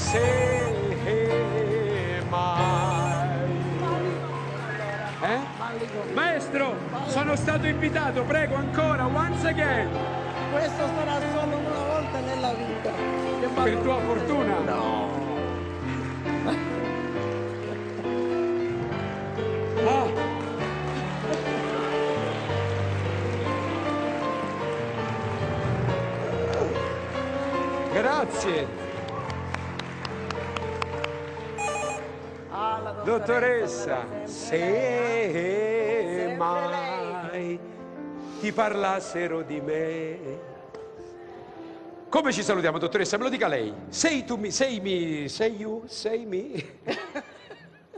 se mai. Eh? Maestro, sono stato invitato, prego ancora, once again, Questo sarà solo una volta nella vita. Per tua fortuna. No. Ah. Grazie, dottoressa. Se mai ti parlassero di me. Come ci salutiamo, dottoressa? Me lo dica lei. Sei tu mi, sei mi, sei you, sei mi.